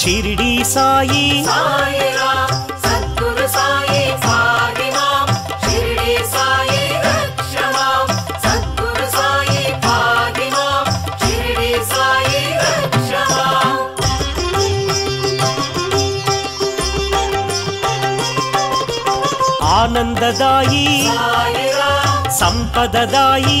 ஷிரிடி சாயி ఆనందదాయి సంపదదాయి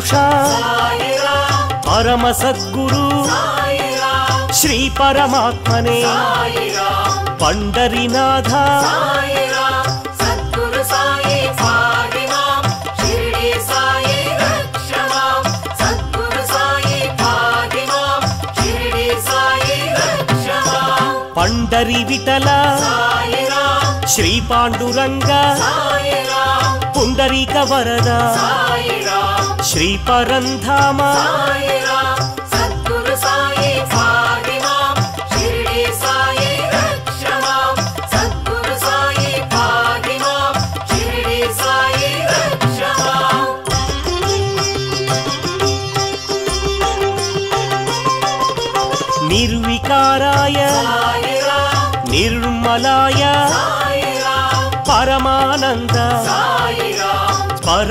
పురుష పరమ సద్గురు శ్రీ పరమాత్మనే. పండరినాథ పండరి విఠల శ్రీ పాండురంగ పుండరీక వరదా श्रीपरन्धामाय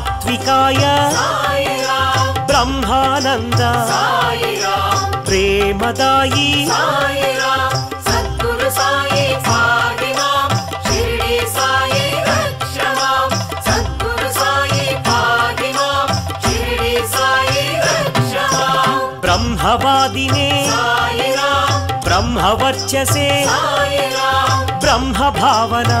सात्विकाय। ब्रह्मानन्द। प्रेमदायी। ब्रह्मवादिने। ब्रह्मवर्चसे। ब्रह्मभावना।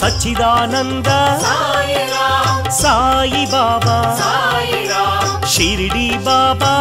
சச்சிதானந்த சாயி பாபா ஷிரடி பாபா